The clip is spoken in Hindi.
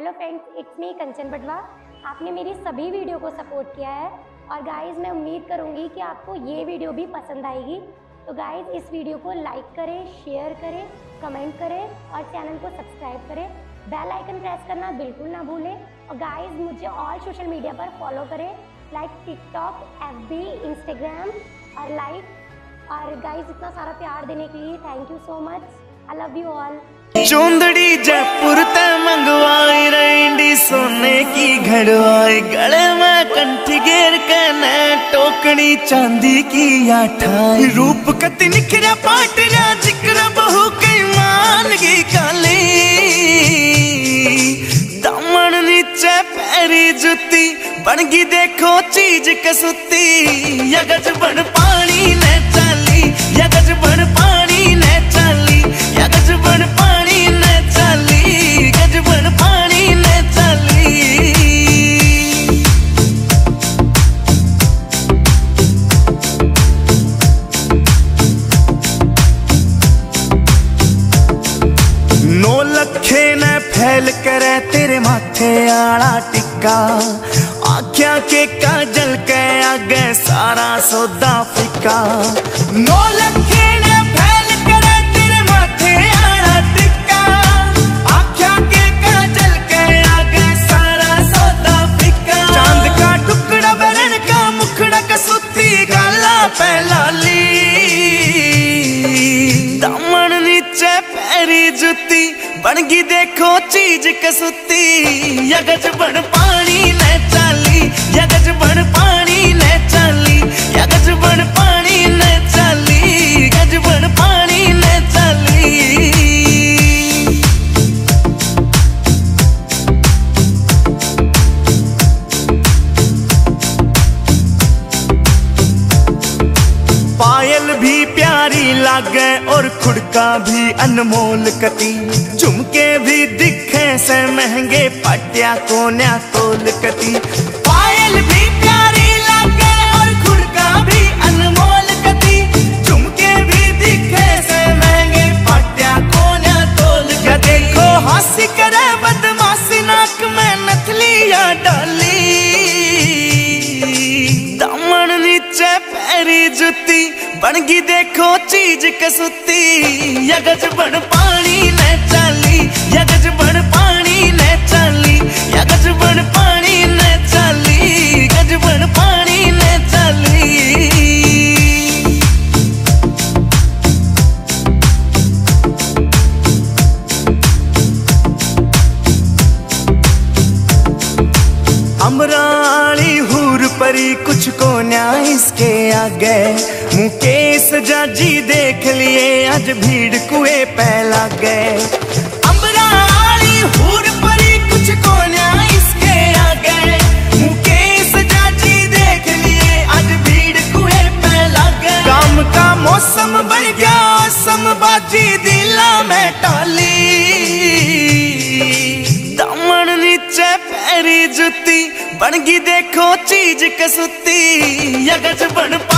Hello friends it's me Kanchan Batwa आपने मेरी सभी वीडियो को सपोर्ट किया है और गाइस मैं उम्मीद करूँगी कि आपको ये वीडियो भी पसंद आएगी। तो गाइस इस वीडियो को लाइक करें शेयर करें कमेंट करें और चैनल को सब्सक्राइब करें। बेल आइकन प्रेस करना बिल्कुल ना भूलें और गाइस मुझे ऑल सोशल मीडिया पर फॉलो करें। Like TikTok F B Instagram और लाइक और गाइस इतना सारा प्यार देने के लिए thank you so much I love you all चुंदड़ी जयपुर ते मंगवाई रेंडी, सोने की घड़वाई। गले में कंठी घेर के न टोकनी चांदी की आठाई। रूप कति निखरा पाटरा ज़िक्र बहु कई मान की काली। दामन नीचे पैरी जुती बनगी देखो चीज़ कसुती यगज बन पानी ने चाली, यगज नौ न फैल करे तेरे माथे आला टिक्का। आख्या के काजल के आगे सारा सौदा फिका नौ लखे नीचे पैरी जुती बनगी देखो चीज़ कसुती। यगज बन पानी ने लागे और खुड़का भी अनमोल कती झुमके भी दिखे से महँगे, पटिया कोन्या तोल कती पायल भी प्यारी लागे और खुड़का भी अनमोल कती झुमके भी दिखे से महँगे, पटिया कोन्या तोल कती देखो हँसी करे बदमाशी, नाक में नथलिया डाली। दामन नीचे पैरी जुती बनगी देखो चीज़ कसुती। यगज बन पानी ने चाली। यगज बन पानी ने चाली। यगज बन पानी ने चाली। गज बन पानी ने चाली। अमराली हूर परी कुछ को न्याय इसके आगे। मुकेश जाजी देख लिए, आज भीड़ कुए पहला गए परी कुछ देख भीड़ का मौसम बन समबाजी दिला में टाली। दामन नीचे पैरी जुती, बनगी देखो चीज़ कसुती, यगज बन पानी ने